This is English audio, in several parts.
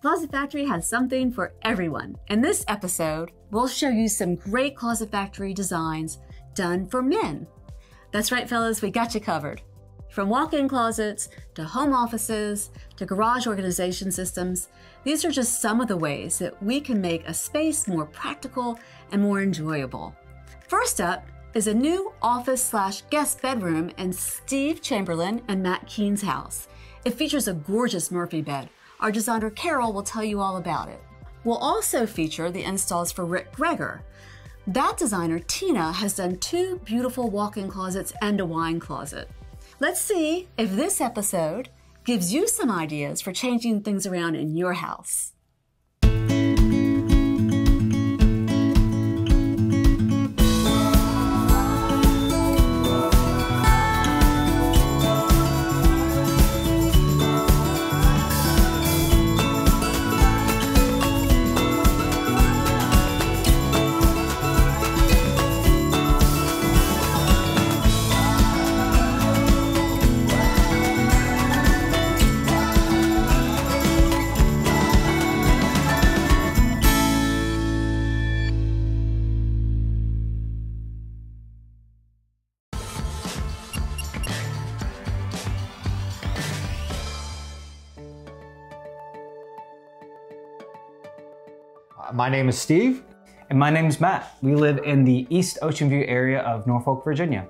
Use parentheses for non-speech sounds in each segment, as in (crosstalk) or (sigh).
Closet Factory has something for everyone. In this episode, we'll show you some great Closet Factory designs done for men. That's right, fellas, we got you covered. From walk in closets to home offices to garage organization systems, these are just some of the ways that we can make a space more practical and more enjoyable. First up is a new office slash guest bedroom in Steve Chamberlain and Matt Keen's house. It features a gorgeous Murphy bed. Our designer Carol will tell you all about it. We'll also feature the installs for Rick Greger. That designer, Tina, has done two beautiful walk in closets and a wine closet. Let's see if this episode gives you some ideas for changing things around in your house. My name is Steve. And my name is Matt. We live in the East Ocean View area of Norfolk, Virginia.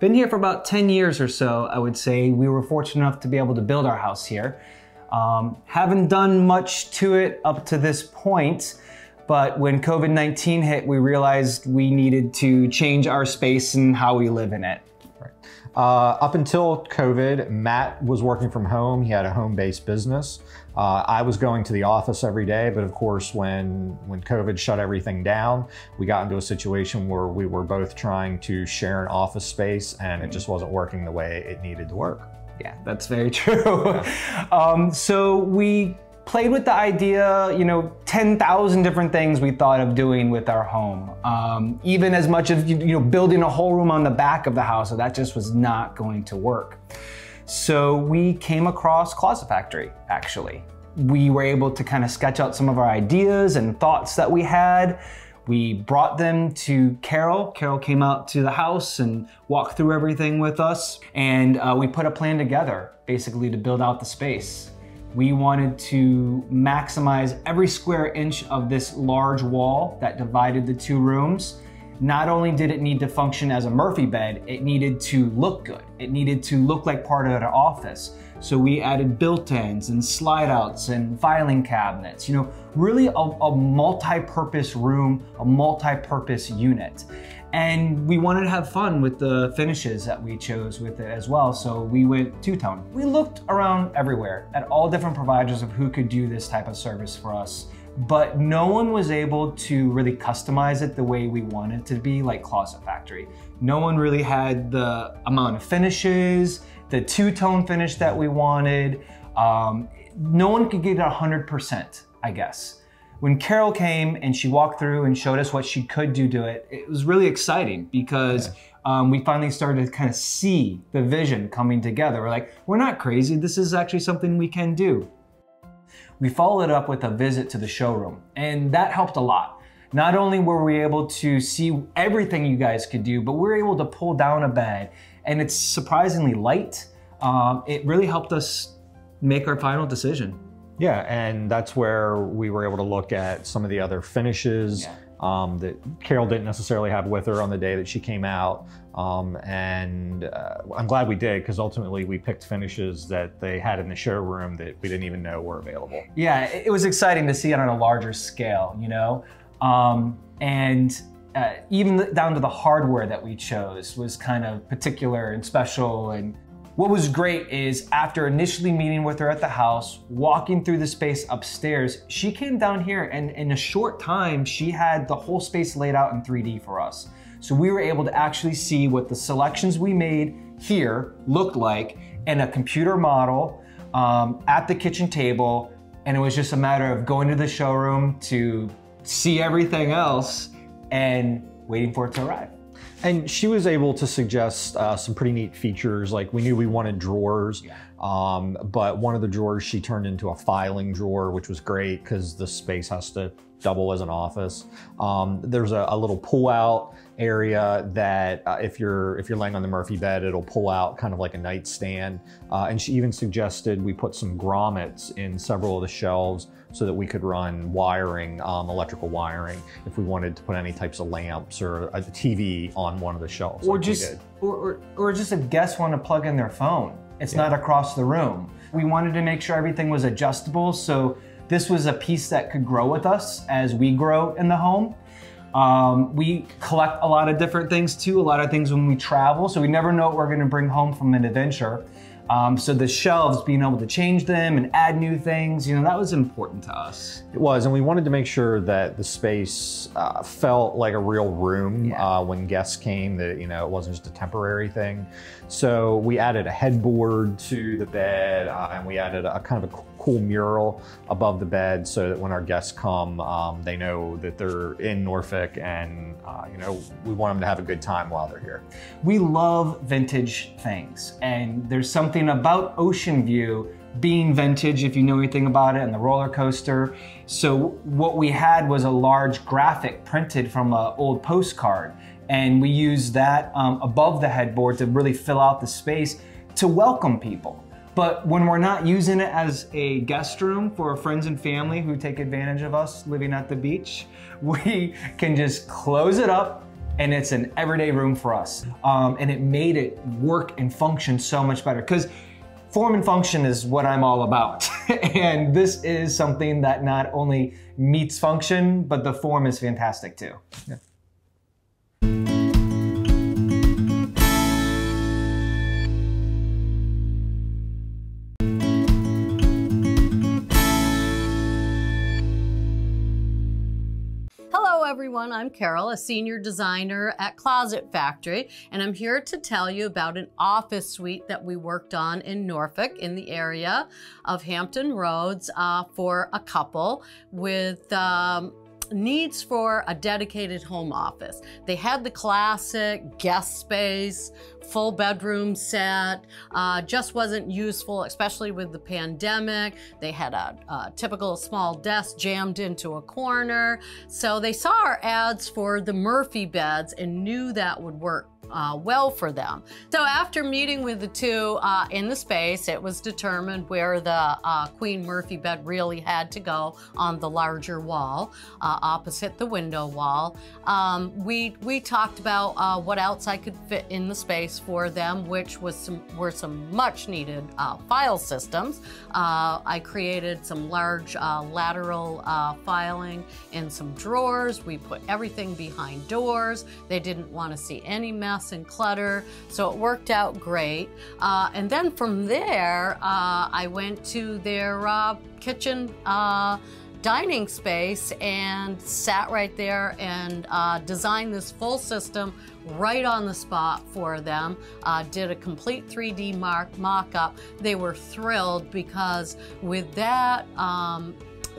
Been here for about 10 years or so, I would say. We were fortunate enough to be able to build our house here. Um, haven't done much to it up to this point, but when COVID 19 hit, we realized we needed to change our space and how we live in it. Uh, up until COVID, Matt was working from home. He had a home-based business. Uh, I was going to the office every day, but of course, when when COVID shut everything down, we got into a situation where we were both trying to share an office space, and it just wasn't working the way it needed to work. Yeah, that's very (laughs) true. um, so we played with the idea, you know, 10,000 different things we thought of doing with our home. Um, even as much as, you know, building a whole room on the back of the house, so that just was not going to work. So we came across Closet Factory, actually. We were able to kind of sketch out some of our ideas and thoughts that we had. We brought them to Carol. Carol came out to the house and walked through everything with us. And uh, we put a plan together, basically, to build out the space. We wanted to maximize every square inch of this large wall that divided the two rooms. Not only did it need to function as a Murphy bed, it needed to look good. It needed to look like part of an office. So we added built-ins and slide outs and filing cabinets, you know, really a, a multi-purpose room, a multi-purpose unit. And we wanted to have fun with the finishes that we chose with it as well, so we went two-tone. We looked around everywhere at all different providers of who could do this type of service for us, but no one was able to really customize it the way we wanted to be like Closet Factory. No one really had the amount of finishes, the two-tone finish that we wanted. Um, no one could get it 100%, I guess when Carol came and she walked through and showed us what she could do to it, it was really exciting because yeah. um, we finally started to kind of see the vision coming together. We're like, we're not crazy. This is actually something we can do. We followed up with a visit to the showroom, and that helped a lot. Not only were we able to see everything you guys could do, but we were able to pull down a bed, and it's surprisingly light. Um, it really helped us make our final decision. Yeah, and that's where we were able to look at some of the other finishes yeah. Um, that Carol didn't necessarily have with her on the day that she came out. Um, and uh, I'm glad we did because ultimately we picked finishes that they had in the showroom that we didn't even know were available. Yeah, it was exciting to see it on a larger scale, you know? Um, and uh, even down to the hardware that we chose was kind of particular and special and what was great is after initially meeting with her at the house, walking through the space upstairs, she came down here and in a short time, she had the whole space laid out in 3D for us. So we were able to actually see what the selections we made here looked like in a computer model um, at the kitchen table. And it was just a matter of going to the showroom to see everything else and waiting for it to arrive. And she was able to suggest uh, some pretty neat features. Like we knew we wanted drawers. Yeah. Um, but one of the drawers she turned into a filing drawer, which was great because the space has to double as an office. Um, there's a, a, little pull out area that uh, if you're if you're laying on the Murphy bed, it'll pull out kind of like a nightstand. Uh, and she even suggested we put some grommets in several of the shelves so that we could run wiring, um, electrical wiring, if we wanted to put any types of lamps or a TV on one of the shelves. Or like just or, or, or just a guest want to plug in their phone. It's yeah. not across the room. We wanted to make sure everything was adjustable, so this was a piece that could grow with us as we grow in the home. Um, we collect a lot of different things too, a lot of things when we travel, so we never know what we're gonna bring home from an adventure. Um, so the shelves, being able to change them and add new things, you know, that was important to us. It was, and we wanted to make sure that the space uh, felt like a real room yeah. uh, when guests came. That you know, it wasn't just a temporary thing. So we added a headboard to the bed, uh, and we added a, a kind of a cool mural above the bed so that when our guests come, um, they know that they're in Norfolk and, uh, you know, we want them to have a good time while they're here. We love vintage things, and there's something about Ocean View being vintage, if you know anything about it, and the roller coaster. So what we had was a large graphic printed from an old postcard, and we used that um, above the headboard to really fill out the space to welcome people. But when we're not using it as a guest room for friends and family who take advantage of us living at the beach, (laughs) we can just close it up and it's an everyday room for us. Um, and it made it work and function so much better because form and function is what I'm all about. (laughs) and this is something that not only meets function, but the form is fantastic too. Yeah. Everyone. I'm Carol, a senior designer at Closet Factory, and I'm here to tell you about an office suite that we worked on in Norfolk in the area of Hampton Roads uh, for a couple with um, needs for a dedicated home office. They had the classic guest space, full bedroom set, uh, just wasn't useful, especially with the pandemic. They had a, a, typical small desk jammed into a corner. So they saw our ads for the Murphy beds and knew that would work uh, well for them. So after meeting with the two uh, in the space, it was determined where the uh, Queen Murphy bed really had to go on the larger wall uh, opposite the window wall. Um, we, we talked about uh, what else I could fit in the space for them, which was some, were some much needed uh, file systems. I created some large lateral filing in some drawers. We put everything behind doors. They didn't want to see any mess mess and clutter. So it worked out great. Uh, and then from there, uh, I went to their uh, kitchen uh, dining space and sat right there and uh, designed this full system right on the spot for them. Uh, did a complete 3D mock-up. They were thrilled because with that, um,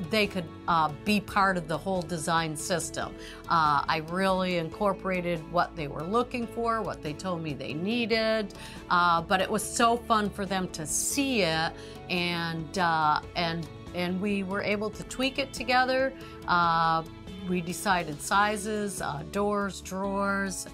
they could uh, be part of the whole design system. Uh, I really incorporated what they were looking for, what they told me they needed, uh, but it was so fun for them to see it and uh, and and we were able to tweak it together. Uh, we decided sizes, uh, doors, drawers,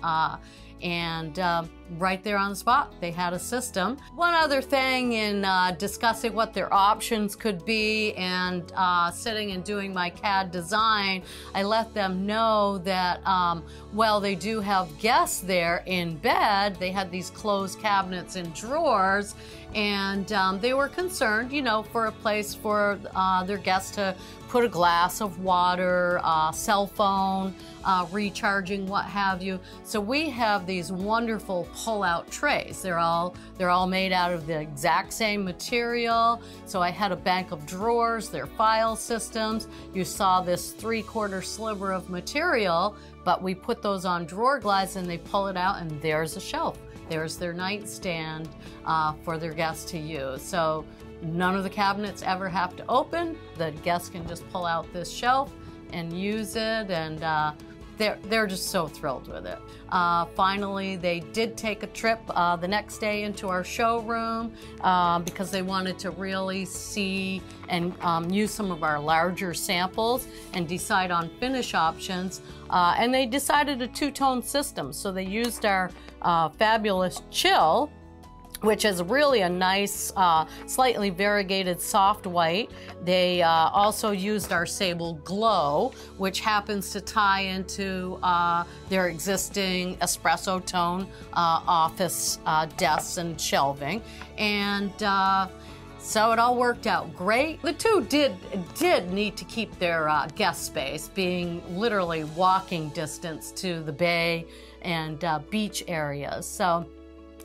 and uh, right there on the spot, they had a system. One other thing in uh, discussing what their options could be and uh, sitting and doing my CAD design, I let them know that um, well, they do have guests there in bed. They had these closed cabinets and drawers, and um, they were concerned, you know, for a place for uh, their guests to put a glass of water, uh, cell phone, uh, recharging, what have you. So we have these wonderful pull-out trays. They're all they're all made out of the exact same material. So I had a bank of drawers, their file systems. You saw this three-quarter sliver of material, but we put those on drawer glides and they pull it out, and there's a shelf. There's their nightstand uh, for their guests to use. So none of the cabinets ever have to open. The guests can just pull out this shelf and use it. And uh, they're, they're just so thrilled with it. Uh, finally, they did take a trip uh, the next day into our showroom um, because they wanted to really see and um, use some of our larger samples and decide on finish options. Uh, and they decided a two-tone system. So they used our uh, fabulous chill which is really a nice, uh, slightly variegated soft white. They uh, also used our Sable Glow, which happens to tie into uh, their existing espresso tone uh, office uh, desks and shelving. And uh, so it all worked out great. The two did did need to keep their guest space, being literally walking distance to the bay and beach areas. So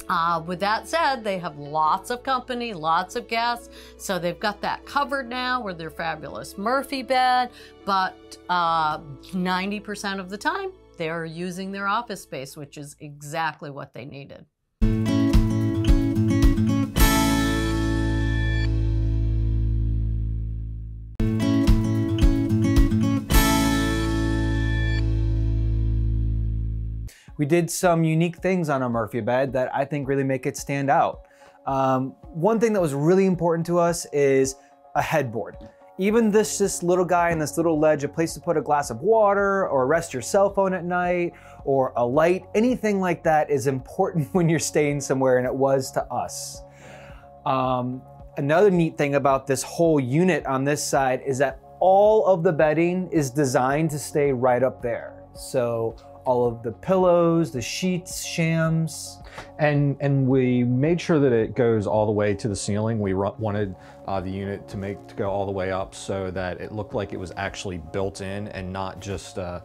uh, with that said, they have lots of company, lots of guests, so they've got that covered now with their fabulous Murphy bed, but uh, 90% of the time, they're using their office space, which is exactly what they needed. We did some unique things on our Murphy bed that I think really make it stand out. Um, one thing that was really important to us is a headboard. Even this, this little guy and this little ledge, a place to put a glass of water or rest your cell phone at night or a light, anything like that is important (laughs) when you're staying somewhere and it was to us. Um, another neat thing about this whole unit on this side is that all of the bedding is designed to stay right up there. So all of the pillows, the sheets, shams. And and we made sure that it goes all the way to the ceiling. We wanted uh, the unit to make to go all the way up so that it looked like it was actually built in and not just a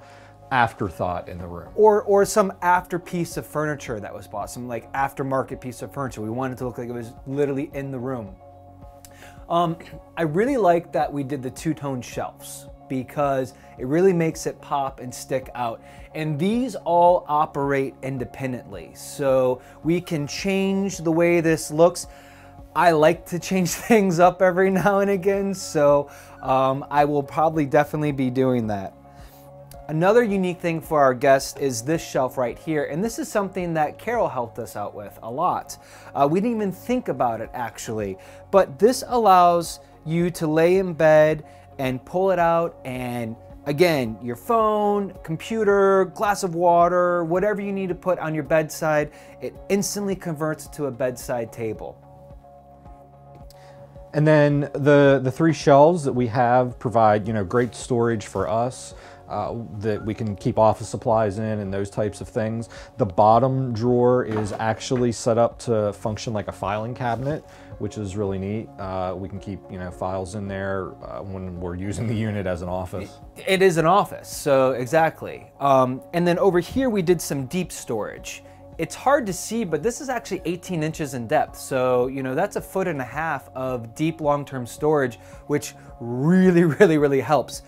afterthought in the room. Or or some after piece of furniture that was bought, some like aftermarket piece of furniture. We wanted to look like it was literally in the room. Um, I really like that we did the two-tone shelves because it really makes it pop and stick out. And these all operate independently. So we can change the way this looks. I like to change (laughs) things up every now and again, so um, I will probably definitely be doing that. Another unique thing for our guests is this shelf right here, and this is something that Carol helped us out with a lot. Uh, we didn't even think about it actually, but this allows you to lay in bed and pull it out and again, your phone, computer, glass of water, whatever you need to put on your bedside, it instantly converts to a bedside table. And then the, the three shelves that we have provide, you know, great storage for us. Uh, that we can keep office supplies in and those types of things. The bottom drawer is actually set up to function like a filing cabinet, which is really neat. Uh, we can keep you know files in there uh, when we're using the unit as an office. It is an office, so exactly. Um, and then over here we did some deep storage. It's hard to see, but this is actually 18 inches in depth. So, you know, that's a foot and a half of deep long-term storage, which really, (laughs) really, really helps.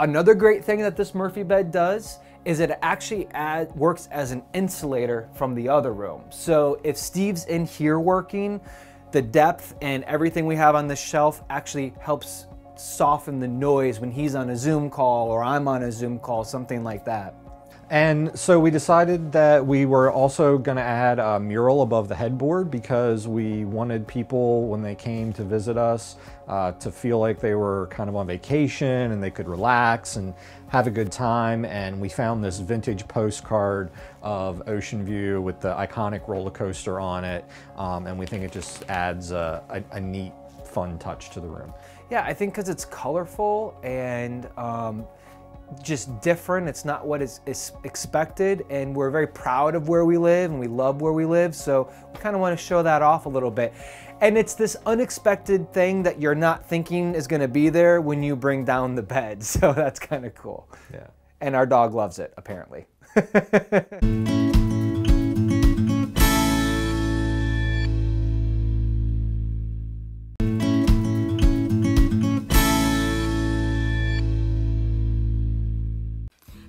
Another great thing that this Murphy bed does is it actually add, works as an insulator from the other room. So if Steve's in here working, the depth and everything we have on the shelf actually helps soften the noise when he's on a Zoom call or I'm on a Zoom call, something like that. And so we decided that we were also going to add a mural above the headboard because we wanted people, when they came to visit us, uh, to feel like they were kind of on vacation and they could relax and have a good time. And we found this vintage postcard of Ocean View with the iconic roller coaster on it. Um, and we think it just adds a, a, a, neat, fun touch to the room. Yeah, I think because it's colorful and um, just different. It's not what is, is, expected, and we're very proud of where we live and we love where we live. So we kind of want to show that off a little bit. And it's this unexpected thing that you're not thinking is going to be there when you bring down the bed. (laughs) So that's kind of cool. Yeah. And our dog loves it, apparently. (laughs)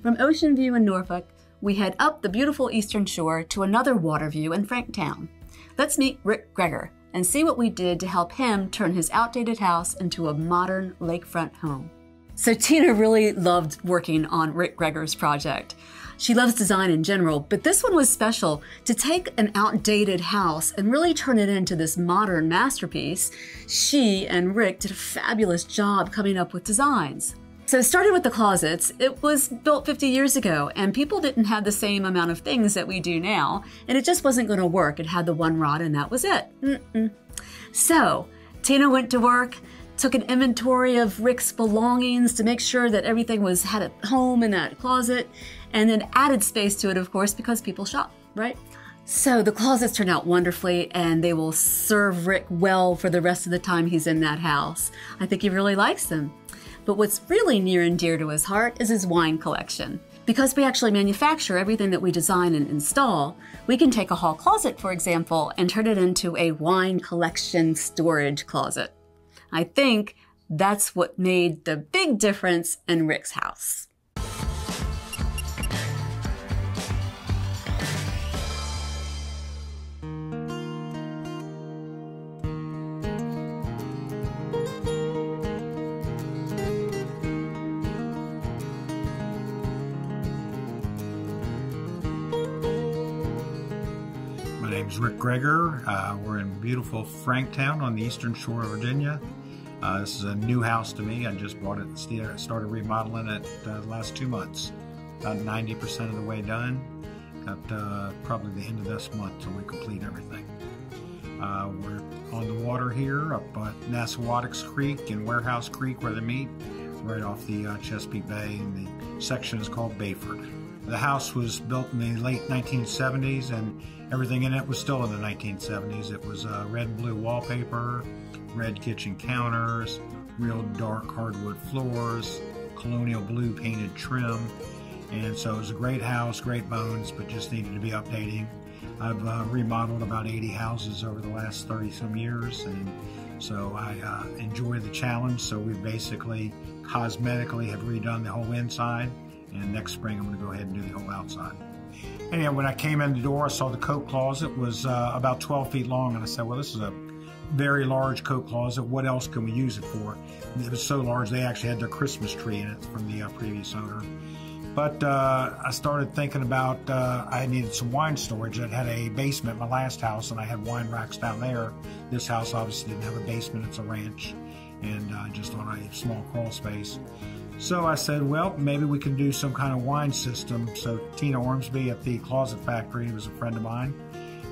From Ocean View in Norfolk, we head up the beautiful eastern shore to another water view in Franktown. Let's meet Rick Greger and see what we did to help him turn his outdated house into a modern lakefront home. So Tina really loved working on Rick Greger's project. She loves design in general, but this one was special to take an outdated house and really turn it into this modern masterpiece. She and Rick did a fabulous job coming up with designs. So, starting with the closets, it was built 50 years ago, and people didn't have the same amount of things that we do now, and it just wasn't going to work. It had the one rod, and that was it. Mm-mm. So, Tina went to work, took an inventory of Rick's belongings to make sure that everything was had a home in that closet, and then added space to it, of course, because people shop, right? So the closets turn out wonderfully, and they will serve Rick well for the rest of the time he's in that house. I think he really likes them. But what's really near and dear to his heart is his wine collection. Because we actually manufacture everything that we design and install, we can take a hall closet, for example, and turn it into a wine collection storage closet. I think that's what made the big difference in Rick's house. Greger. Uh, we're in beautiful Franktown on the eastern shore of Virginia. Uh, this is a new house to me. I just bought it, st- started remodeling it uh, the last two months. About 90% of the way done. Got uh, probably the end of this month till we complete everything. Uh, we're on the water here up at Nassawadox Creek and Warehouse Creek where they meet, right off the uh, Chesapeake Bay, and the section is called Bayford. The house was built in the late 1970s and everything in it was still in the 1970s. It was uh, red blue wallpaper, red kitchen counters, real dark hardwood floors, colonial blue painted trim. And so it was a great house, great bones, but just needed to be updating. I've uh, remodeled about 80 houses over the last 30 some years, and so I uh, enjoy the challenge. So we basically cosmetically have redone the whole inside, and next spring I'm going to go ahead and do the whole outside. Anyhow, when I came in the door, I saw the coat closet was uh, about 12 feet long, and I said, "Well, this is a very large coat closet. What else can we use it for?" And it was so large they actually had their Christmas tree in it from the uh, previous owner. But uh, I started thinking about uh, I needed some wine storage. I had a basement in my last house, and I had wine racks down there. This house obviously didn't have a basement; it's a ranch, and uh, just on a small crawl space. So I said, well, maybe we can do some kind of wine system. So Tina Ormsby at the Closet Factory was a friend of mine,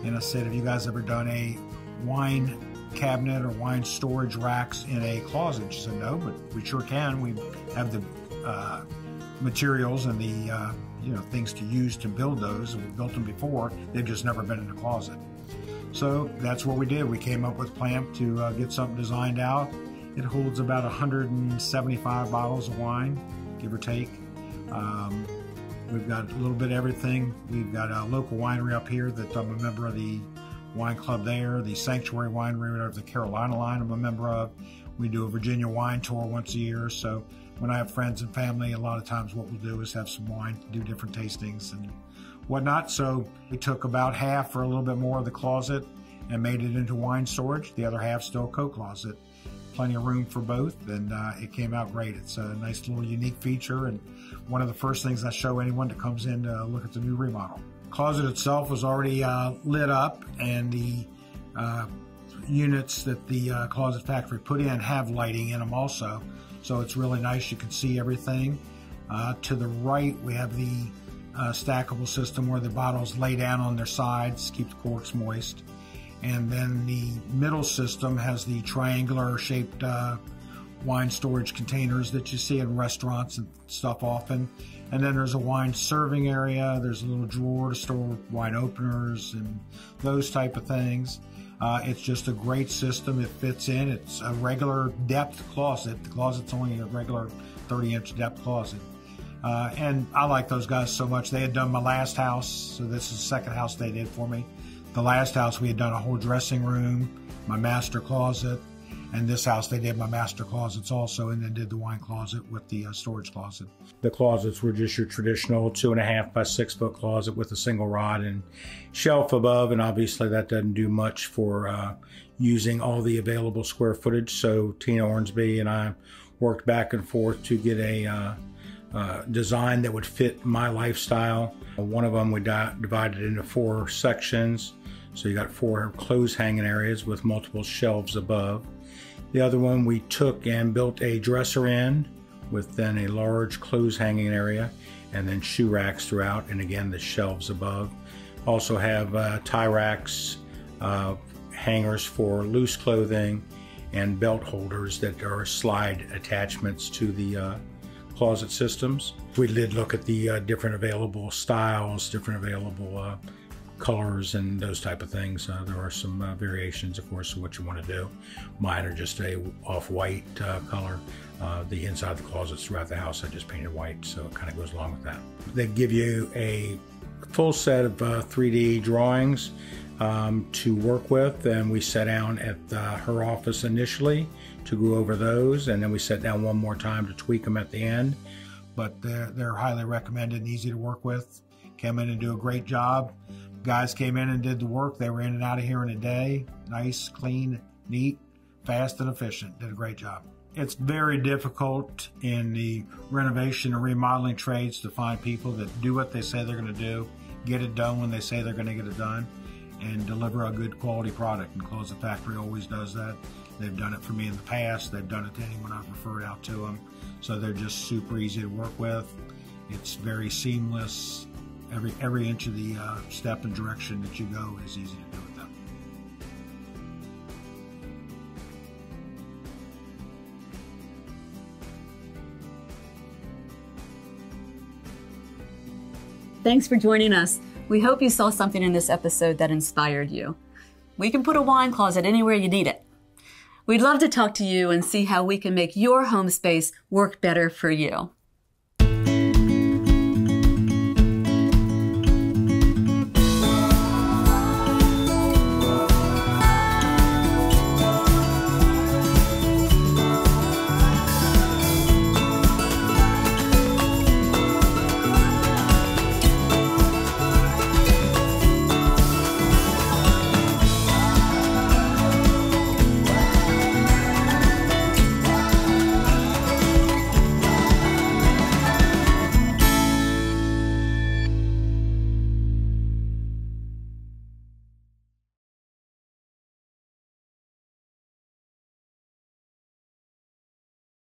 and I said, have you guys ever done a wine cabinet or wine storage racks in a closet? She said, no, but we sure can. We have the uh, materials and the uh, you know things to use to build those. And we built them before. They've just never been in a closet. So that's what we did. We came up with plan to uh, get something designed out. It holds about 175 bottles of wine, give or take. Um, we've got a little bit of everything. We've got a local winery up here that I'm a member of the wine club there. The Sanctuary Winery of the Carolina line I'm a member of. We do a Virginia wine tour once a year. So when I have friends and family, a lot of times what we'll do is have some wine, do different tastings and whatnot. So we took about half or a little bit more of the closet and made it into wine storage. The other half still coat closet. Plenty of room for both, and uh, it came out great. It's a nice little unique feature, and one of the first things I show anyone that comes in to look at the new remodel. Closet itself was already uh, lit up, and the uh, units that the uh, Closet Factory put in have lighting in them also. So it's really nice. You can see everything. Uh, to the right, we have the uh, stackable system where the bottles lay down on their sides, keep the corks moist. And then the middle system has the triangular shaped uh, wine storage containers that you see in restaurants and stuff often. And then there's a wine serving area. There's a little drawer to store wine openers and those type of things. Uh, it's just a great system. It fits in. It's a regular depth closet. The closet's only a regular 30 inch depth closet. Uh, and I like those guys so much. They had done my last house, so this is the second house they did for me. The last house we had done a whole dressing room, my master closet, and this house they did my master closets also, and then did the wine closet with the uh, storage closet. The closets were just your traditional two and a half by six foot closet with a single rod and shelf above, and obviously that doesn't do much for uh, using all the available square footage. So Tina Ormsby and I worked back and forth to get a uh, uh, design that would fit my lifestyle. One of them we di- divided into four sections. So you got four clothes hanging areas with multiple shelves above. The other one we took and built a dresser in with then a large clothes hanging area and then shoe racks throughout and again the shelves above. Also have uh, tie racks, uh, hangers for loose clothing and belt holders that are slide attachments to the uh, closet systems. We did look at the uh, different available styles, different available uh, colors and those type of things. Uh, there are some uh, variations, of course, of what you want to do. Mine are just a off-white uh, color. Uh, the inside of the closets throughout the house, I just painted white, so it kind of goes along with that. They give you a full set of 3D uh, drawings um, to work with, and we sat down at uh, her office initially to go over those, and then we sat down one more time to tweak them at the end. But they're, they're highly recommended and easy to work with. Came in and do a great job. Guys came in and did the work. They were in and out of here in a day. Nice, clean, neat, fast, and efficient. Did a great job. It's very difficult in the renovation and remodeling trades to find people that do what they say they're going to do, get it done when they say they're going to get it done, and deliver a good quality product. And Closet Factory always does that. They've done it for me in the past. They've done it to anyone I've referred out to them. So they're just super easy to work with. It's very seamless every every inch of the uh, step and direction that you go is easy to do with them. Thanks for joining us. We hope you saw something in this episode that inspired you. We can put a wine closet anywhere you need it. We'd love to talk to you and see how we can make your home space work better for you.